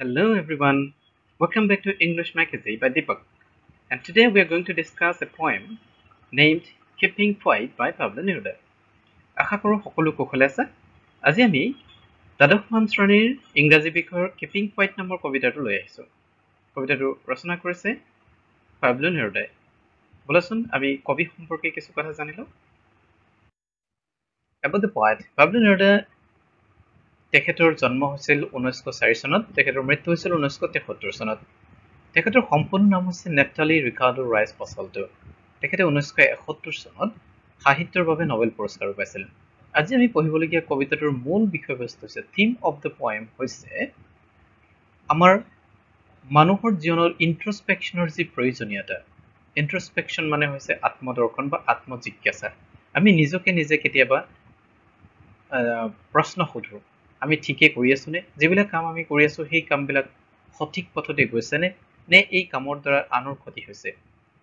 Hello everyone, welcome back to English Magazine by Deepak. And today we are going to discuss a poem named Keeping Quiet by Pablo Neruda. আশা কৰোঁ সকলো কুশলে আছে আজি আমি দ্বাদশমান শ্ৰেণীৰ ইংৰাজী বিষয়ৰ কিপিং কুৱাইট নামৰ কবিতাটো লৈ আহিছোঁ কবিতাটো ৰচনা কৰিছে পাবলো নেৰুদাই বোলাচোন আমি কবি সম্পৰ্কে কিছু কথা জানি লওঁ এবাউট দ্য পাবলো নেৰুদা তেখেতৰ জন্ম হৈছিল ঊনৈছশ চাৰি চনত তেখেতৰ মৃত্যু হৈছিল ঊনৈছশ তেসত্তৰ চনত। তেখেতৰ সম্পূৰ্ণ নাম হৈছে নেপটালি ৰিকাৰ্ডো ৰাইচ পচলটো তেখেতে ঊনৈছশ এসত্তৰ চনত সাহিত্যৰ বাবে নবেল পুৰস্কাৰো পাইছিল। আজি আমি পঢ়িবলগীয়া কবিতাটোৰ মূল বিষয়বস্তু হৈছে থিম অফ দ্য পয়েম হৈছে আমাৰ মানুহৰ জীৱনৰ ইন্ট্ৰস্পেকশ্যনৰ যি প্ৰয়োজনীয়তা। ইন্ট্ৰস্পেকশ্যন মানে হৈছে আত্মদৰ্শন বা আত্মজিজ্ঞাসা। আমি নিজকে নিজে কেতিয়াবা প্ৰশ্ন সোধোঁ। আমি ঠিকে কৰি আছোনে যিবিলাক কাম আমি কৰি আছোঁ সেই কামবিলাক সঠিক পথতে গৈছেনে নে? এই কামৰ দ্বাৰা আনৰ ক্ষতি হৈছে?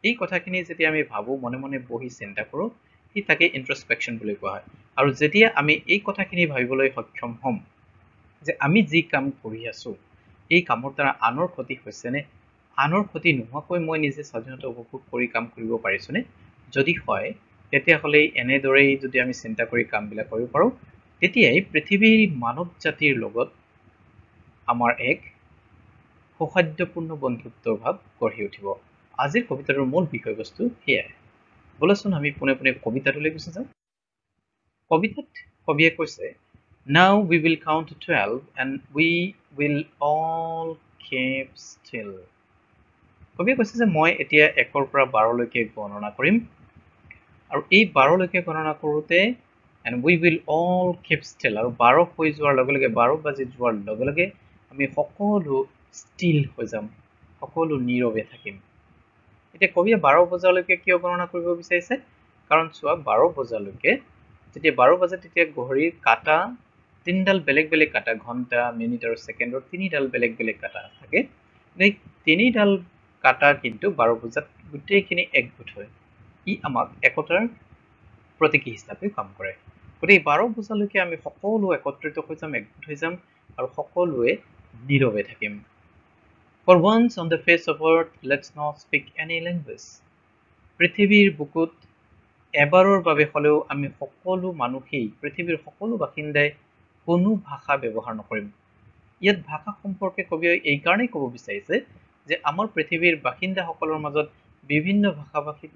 এই কথাখিনি যেতিয়া আমি ভাবোঁ মনে মনে বহি চিন্তা কৰোঁ সি তাকে ইন্ট্ৰস্পেকশ্যন বুলি কোৱা হয়। আৰু যেতিয়া আমি এই কথাখিনি ভাবিবলৈ সক্ষম হ'ম যে আমি যি কাম কৰি আছোঁ এই কামৰ দ্বাৰা আনৰ ক্ষতি হৈছেনে আনৰ ক্ষতি নোহোৱাকৈ মই নিজে স্বাধীনতা উপভোগ কৰি কাম কৰিব পাৰিছোঁনে যদি হয় তেতিয়াহ'লে এনেদৰেই যদি আমি চিন্তা কৰি কামবিলাক কৰিব পাৰোঁ তেতিয়াই পৃথিৱীৰ মানৱ জাতিৰ লগত আমাৰ এক সৌহাৰ্দ্যপূৰ্ণ বন্ধুত্বৰ ভাৱ গঢ়ি উঠিব। আজিৰ কবিতাটোৰ মূল বিষয়বস্তু সেয়াই। বোলাচোন আমি পোনে পোনে কবিতাটোলৈ গুচি যাওঁ। কবিতাত কবিয়ে কৈছে now we will count twelve and we will all keep still কবিয়ে কৈছে যে মই এতিয়া একৰ পৰা বাৰলৈকে গণনা কৰিম আৰু এই বাৰলৈকে গণনা কৰোঁতে and we will all keep still আৰু বাৰ হৈ যোৱাৰ লগে লগে বাৰ বাজি যোৱাৰ লগে লগে আমি সকলো ষ্টিল হৈ যাম। সকলো নীৰৱে থাকিম। এতিয়া কবিয়ে বাৰ বজালৈকে কিয় গণনা কৰিব বিচাৰিছে? কাৰণ চোৱা বাৰ বজালৈকে যেতিয়া বাৰ বাজে তেতিয়া ঘড়ীৰ কাটা তিনিডাল বেলেগ বেলেগ কাটা ঘণ্টা মিনিট আৰু ছেকেণ্ডৰ তিনিডাল বেলেগ বেলেগ কাটা থাকে। এই তিনিডাল কাটা কিন্তু বাৰ বজাত গোটেইখিনি একগোট হয়। ই আমাক একতাৰ প্ৰতীকী হিচাপে কাম কৰে। গতিকে বাৰ বজালৈকে আমি সকলো একত্ৰিত হৈ যাম একগোট হৈ যাম আৰু সকলোৱে নীৰৱে থাকিম For once on the face of earth, let's not speak any language. পৃথিৱীৰ বুকুত এবাৰৰ বাবে হ'লেও আমি সকলো মানুহেই পৃথিৱীৰ সকলো বাসিন্দাই কোনো ভাষা ব্যৱহাৰ নকৰিম ইয়াত ভাষা সম্পৰ্কে কবিয়ে এইকাৰণেই ক'ব বিচাৰিছে যে আমাৰ পৃথিৱীৰ বাসিন্দাসকলৰ মাজত বিভিন্ন ভাষা ভাষী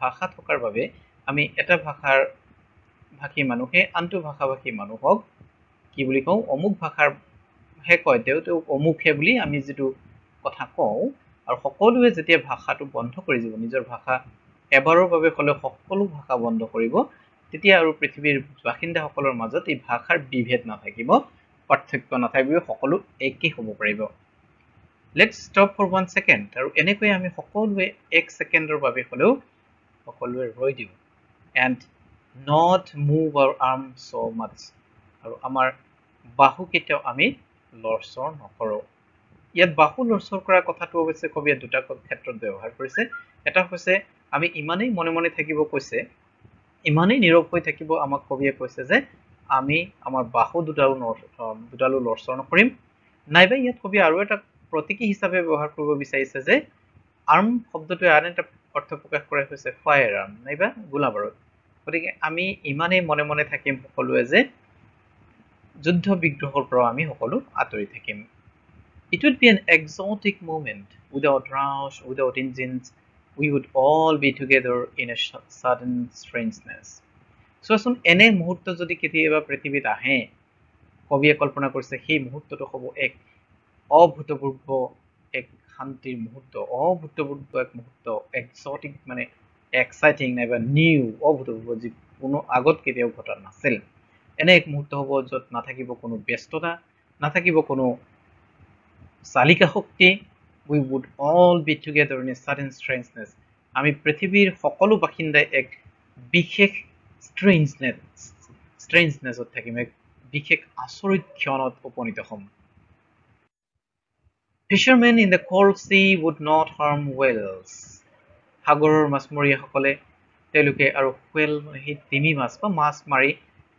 ভাষা থকাৰ বাবে আমি এটা ভাষাৰ ভাষী মানুহে আনটো ভাষা ভাষী মানুহক কি বুলি কওঁ অমুক ভাষাৰহে কয় তেওঁ তেওঁ অমুকহে বুলি আমি যিটো কথা কওঁ আৰু সকলোৱে যেতিয়া ভাষাটো বন্ধ কৰি দিব নিজৰ ভাষা এবাৰৰ বাবে হ'লেও সকলো ভাষা বন্ধ কৰিব তেতিয়া আৰু পৃথিৱীৰ বাসিন্দাসকলৰ মাজত এই ভাষাৰ বিভেদ নাথাকিব পাৰ্থক্য নাথাকিব সকলো একেই হ'ব পাৰিব। Let stop for one second আৰু এনেকৈ আমি সকলোৱে এক ছেকেণ্ডৰ বাবে হ'লেও সকলোৱে ৰৈ দিওঁ। And not move our arms so' much আৰু আমাৰ বাহু কেতিয়াও আমি লৰচৰ নকৰোঁ। ইয়াত বাহু লৰচৰ কৰা কথাটো অৱশ্যে কবিয়ে দুটা ক্ষেত্ৰত ব্যৱহাৰ কৰিছে। এটা হৈছে আমি ইমানেই মনে মনে থাকিব কৈছে ইমানেই নীৰৱ হৈ থাকিব আমাক কবিয়ে কৈছে যে আমি আমাৰ বাহু দুডালো দুডালো লৰচৰ নকৰিম। নাইবা ইয়াত কবিয়ে আৰু এটা প্ৰতীকী হিচাপে ব্যৱহাৰ কৰিব বিচাৰিছে যে আৰ্ম শব্দটোৱে আন এটা অৰ্থ প্ৰকাশ কৰা হৈছে ফায়াৰ আৰ্ম নাইবা গোলাবাৰুদ। গতিকে আমি ইমানেই মনে মনে থাকিম সকলোৱে যে যুদ্ধ বিগ্ৰহৰ পৰা আমি সকলো আঁতৰি থাকিম It would be an exotic moment without rush, without engines. We would all be together in a sudden strangeness. চোৱাচোন এনে মুহূৰ্ত যদি কেতিয়াবা পৃথিৱীত আহে কবিয়ে কল্পনা কৰিছে সেই মুহূৰ্তটো হ'ব এক অভূতপূৰ্ব এক শান্তিৰ মুহূৰ্ত অভূতপূৰ্ব এক মুহূৰ্ত এক্সটিক মানে এক্সাইটিং নাইবা নিউ অভূতপূৰ্ব যি কোনো আগত কেতিয়াও ঘটা নাছিল। এনে এক মুহূৰ্ত হ'ব য'ত নাথাকিব কোনো ব্যস্ততা নাথাকিব কোনো চালিকা শক্তি। We would all be together in a sudden strangeness আমি পৃথিৱীৰ সকলো বাসিন্দাই এক বিশেষ ষ্ট্ৰেঞ্জনেছ ষ্ট্ৰেঞ্জনেছত থাকিম এক বিশেষ আচৰিত ক্ষণত উপনীত হ'ম। Fishermen in the cold sea would not harm whales সাগৰৰ মাছমৰীয়াসকলে তেওঁলোকে আৰু হুৱেল সেই তিমি মাছ বা মাছ মাৰি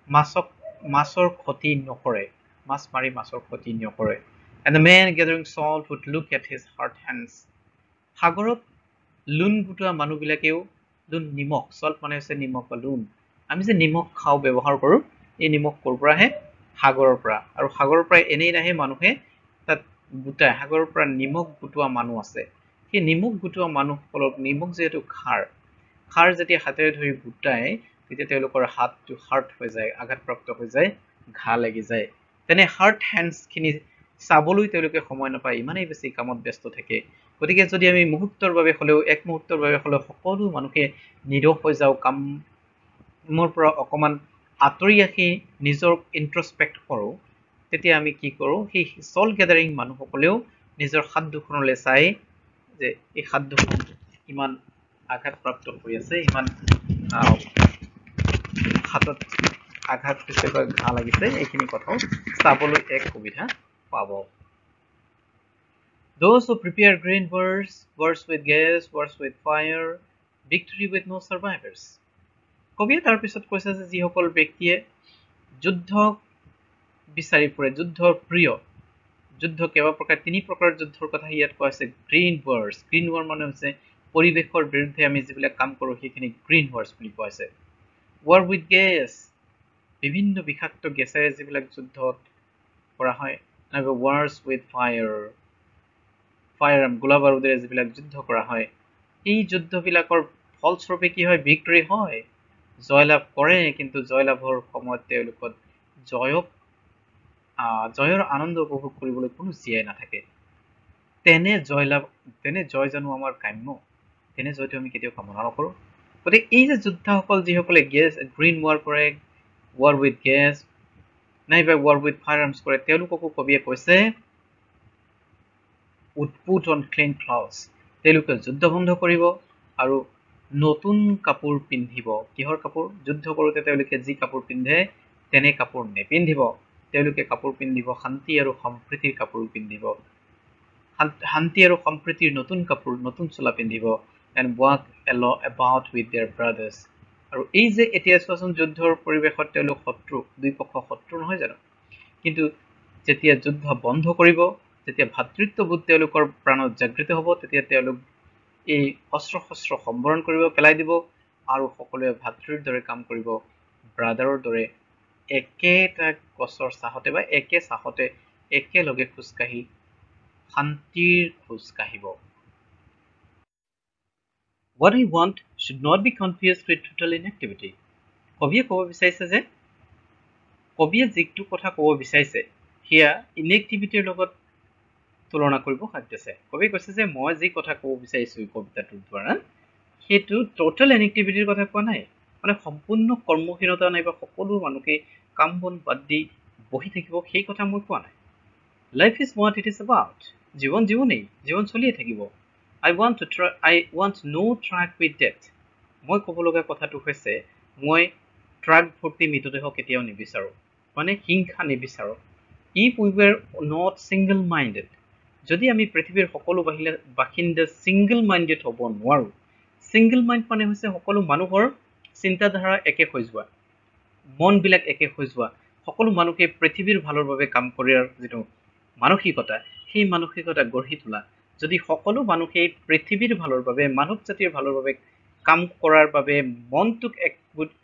মাছক মাছৰ ক্ষতি নকৰে। মাছ মাৰি মাছৰ ক্ষতি নকৰে। And the man gathering salt would look at his hard hands. সাগৰত লোন গোটোৱা মানুহবিলাকেও যোন নিমখ চল্ট মানে হৈছে নিমখ বা লোন আমি যে নিমখ খাওঁ ব্যৱহাৰ কৰোঁ এই নিমখ ক'ৰ পৰা আহে? সাগৰৰ পৰা। আৰু সাগৰৰ পৰা এনেই নাহে মানুহে তাত গোটাই সাগৰৰ পৰা নিমখ গোটোৱা মানুহ আছে। সেই নিমখ গোটোৱা মানুহসকলক নিমখ যিহেতু খাৰ খাৰ যেতিয়া হাতেৰে ধৰি গোটাই তেতিয়া তেওঁলোকৰ হাতটো হাৰ্ট হৈ যায় আঘাতপ্ৰাপ্ত হৈ যায় ঘা লাগি যায়। তেনে হাৰ্ট হেণ্ডছখিনি চাবলৈ তেওঁলোকে সময় নাপায় ইমানেই বেছি কামত ব্যস্ত থাকে। গতিকে যদি আমি মুহূৰ্তৰ বাবে হ'লেও এক মুহূৰ্তৰ বাবে হ'লেও সকলো মানুহে নিৰোষ হৈ যাওঁ কামৰ পৰা অকণমান আঁতৰি আহি নিজৰ ইণ্ট্ৰস্পেক্ট কৰোঁ তেতিয়া আমি কি কৰোঁ সেই চল গেডাৰিং মানুহসকলেও নিজৰ হাত দুখনলৈ চাই যে এই দুখন ইমান আঘাতপ্ৰাপ্ত হৈ আছে ইমান হাতত আঘাত হৈছে বা ঘাঁ লাগিছে এইখিনি কথাও চাবলৈ এক সুবিধা পাব Those who prepare grain wars, wars with gas, wars with fire, victory with no survivors. কবিয়ে তাৰপিছত কৈছে যে যিসকল ব্যক্তিয়ে যুদ্ধ বিচাৰি ফুৰে যুদ্ধৰ প্ৰিয় যুদ্ধ কেইবা প্ৰকাৰ তিনি প্ৰকাৰৰ যুদ্ধৰ কথা ইয়াত কোৱা হৈছে গ্ৰীণ ৱাৰ্ছ গ্ৰীণ ৱাৰ মানে হৈছে পৰিৱেশৰ বিৰুদ্ধে আমি যিবিলাক কাম কৰোঁ সেইখিনি গ্ৰীণ ৱাৰ্ছ বুলি কোৱা হৈছে। ৱাৰ উইথ গেছ বিভিন্ন বিষাক্ত গেছেৰে যিবিলাক যুদ্ধত কৰা হয় নাইবা ৱাৰ্ছ উইথ ফায়াৰ ফায়াৰ গোলা বাৰুদেৰে যিবিলাক যুদ্ধ কৰা হয় এই যুদ্ধবিলাকৰ ফলস্বৰূপে কি হয়? ভিক্টৰী হয়। জয়লাভ কৰে কিন্তু জয়লাভৰ সময়ত তেওঁলোকত জয়ক জয়ৰ আনন্দ উপভোগ কৰিবলৈ কোনো জীয়াই নাথাকে। তেনে জয়লাভ তেনে জয় জানো আমাৰ কাম্য? তেনে জয়টো আমি কেতিয়াও কামনা নকৰোঁ। গতিকে এই যে যোদ্ধাসকল যিসকলে গেছ গ্ৰীণ ৱাৰ কৰে ৱাৰ উইথ গেছ নাইবা ৱাৰ উইথ ফায়াৰ আৰ্মছ কৰে তেওঁলোককো কবিয়ে কৈছে উৎপুট অন ক্লিন ক্লাউজ তেওঁলোকে যুদ্ধ বন্ধ কৰিব আৰু নতুন কাপোৰ পিন্ধিব। কিহৰ কাপোৰ? যুদ্ধ কৰোঁতে তেওঁলোকে যি কাপোৰ পিন্ধে তেনে কাপোৰ নিপিন্ধিব। তেওঁলোকে কাপোৰ পিন্ধিব শান্তি আৰু সম্প্ৰীতিৰ কাপোৰ পিন্ধিব। শান্তি আৰু সম্প্ৰীতিৰ নতুন কাপোৰ নতুন চোলা পিন্ধিব। And walk all about with their brothers আৰু এই যে এতিয়া চোৱাচোন যুদ্ধৰ পৰিৱেশত তেওঁলোক শত্ৰু দুই পক্ষ শত্ৰু নহয় জানো? কিন্তু যেতিয়া যুদ্ধ বন্ধ কৰিব যেতিয়া ভাতৃত্ববোধ তেওঁলোকৰ প্ৰাণত জাগৃত হ'ব তেতিয়া তেওঁলোক এই অস্ত্ৰ শস্ত্ৰ সম্বৰণ কৰিব পেলাই দিব আৰু সকলোৱে ভাতৃৰ দৰে কাম কৰিব ব্ৰাদাৰৰ দৰে একেটা গছৰ চাহতে বা একে চাহতে একেলগে খোজকাঢ়ি শান্তিৰ খোজ কাঢ়িব What I want should not be confused with total inactivity. কবিয়ে ক'ব বিচাৰিছে যে কবিয়ে যিটো কথা ক'ব বিচাৰিছে সেয়া ইনেক্টিভিটিৰ লগত তুলনা কৰিব সাজিছে কবিয়ে কৈছে যে মই যি কথা ক'ব বিচাৰিছোঁ কবিতাটোৰ দ্বাৰা সেইটো ট'টেল ইনেক্টিভিটিৰ কথা কোৱা নাই। মানে সম্পূৰ্ণ কৰ্মহীনতা নাইবা সকলো মানুহে কাম বন বাদ দি বহি থাকিব সেই কথা মই কোৱা নাই। Life is what it is about জীৱন জীৱনেই জীৱন চলিয়ে থাকিব। I want to try I want no' truck with death মই ক'ব লগা কথাটো হৈছে মই ট্ৰাক ভৰ্তি মৃতদেহ কেতিয়াও নিবিচাৰোঁ। মানে হিংসা নিবিচাৰোঁ। If we were not single minded যদি আমি পৃথিৱীৰ সকলো বাহিলা বাসিন্দা ছিংগল মাইণ্ডেড হ'ব নোৱাৰোঁ ছিংগল মাইণ্ড মানে হৈছে সকলো মানুহৰ চিন্তাধাৰা একে হৈ যোৱা। মনবিলাক একে হৈ যোৱা। সকলো মানুহে পৃথিৱীৰ ভালৰ বাবে কাম কৰাৰ যিটো মানসিকতা সেই মানসিকতা গঢ়ি তোলা। যদি সকলো মানুহেই পৃথিৱীৰ ভালৰ বাবে মানৱ জাতিৰ ভালৰ বাবে কাম কৰাৰ বাবে মনটোক এক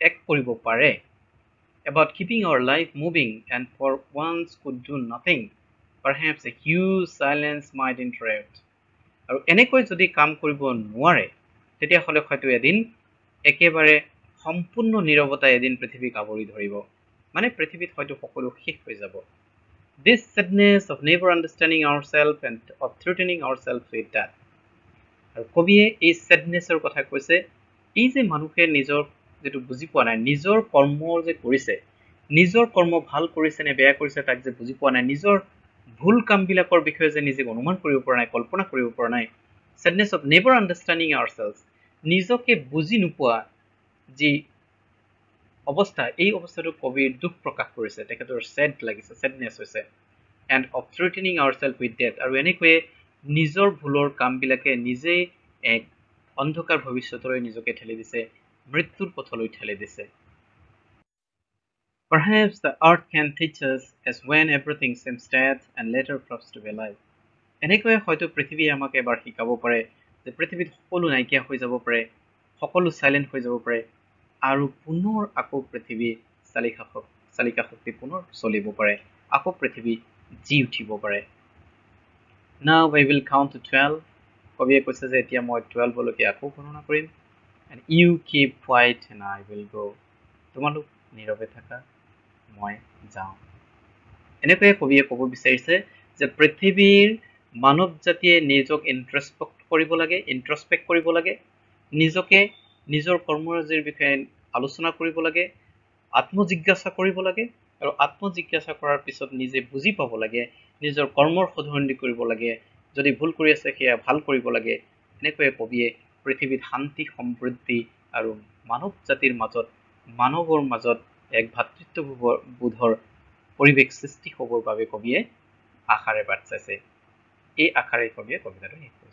এক কৰিব পাৰে about keeping our life moving and for once could do nothing perhaps a huge silence might interrupt আৰু এনেকৈ যদি কাম কৰিব নোৱাৰে তেতিয়াহ'লে হয়তো এদিন একেবাৰে সম্পূৰ্ণ নিৰৱতাই এদিন পৃথিৱীক আৱৰি ধৰিব। মানে পৃথিৱীত হয়তো সকলো শেষ হৈ যাব। This sadness of never understanding ourselves and of threatening ourselves with that আৰু কবিয়ে এই ছেডনেছৰ কথা কৈছে এই যে মানুহে নিজৰ যিটো বুজি পোৱা নাই নিজৰ কৰ্ম যে কৰিছে নিজৰ কৰ্ম ভাল কৰিছে নে বেয়া কৰিছে তাক যে বুজি পোৱা নাই নিজৰ ভুল কামবিলাকৰ বিষয়ে যে নিজে অনুমান কৰিব পৰা নাই কল্পনা কৰিব পৰা নাই sadness of never understanding our self নিজকে বুজি নোপোৱা যি অৱস্থা এই অৱস্থাটো কবিৰ দুখ প্ৰকাশ কৰিছে। তেখেতৰ ছেড লাগিছে ছেডনেছ হৈছে। And of threatening our self with death আৰু এনেকৈয়ে নিজৰ ভুলৰ কামবিলাকে নিজেই এক অন্ধকাৰ ভৱিষ্যতলৈ নিজকে ঠেলি দিছে মৃত্যুৰ পথলৈ ঠেলি দিছে। Perhaps the earth can teach us as when everything seems and later proves to be alive. এনেকৈয়ে হয়তো পৃথিৱীয়ে আমাক এবাৰ শিকাব পাৰে যে পৃথিৱীত সকলো নাইকিয়া হৈ যাব পাৰে সকলো চাইলেণ্ট হৈ যাব পাৰে। আৰু পুনৰ আকৌ পৃথিৱী চালিকা চালিকা শক্তি পুনৰ চলিব পাৰে। আকৌ পৃথিৱী জি উঠিব পাৰে। Now I will count to twelve কবিয়ে কৈছে যে এতিয়া মই টুৱেল্ভলৈকে আকৌ গণনা কৰিম। And you keep white and I will go' তোমালোক নীৰৱে থাকা মই যাওঁ। এনেকৈয়ে কবিয়ে ক'ব বিচাৰিছে যে পৃথিৱীৰ মানৱ জাতিয়ে নিজক ইণ্ট্ৰস্পেক্ট কৰিব লাগে ইণ্ট্ৰস্পেক্ট কৰিব লাগে। নিজকে নিজৰ কৰ্মৰাজিৰ বিষয়ে আলোচনা কৰিব লাগে আত্মজিজ্ঞাসা কৰিব লাগে আৰু আত্মজিজ্ঞাসা কৰাৰ পিছত নিজে বুজি পাব লাগে নিজৰ কৰ্মৰ শুধৰণি কৰিব লাগে যদি ভুল কৰি আছে সেয়া ভাল কৰিব লাগে এনেকৈয়ে কবিয়ে পৃথিৱীত শান্তি সমৃদ্ধি আৰু মানৱ জাতিৰ মাজত মানৱৰ মাজত এক ভাতৃত্ববোধৰ পৰিৱেশ সৃষ্টি হ'বৰ বাবে কবিয়ে আশাৰে বাট চাইছে। এই আশাৰে কবিয়ে কবিতাটো শেষ কৰিছে।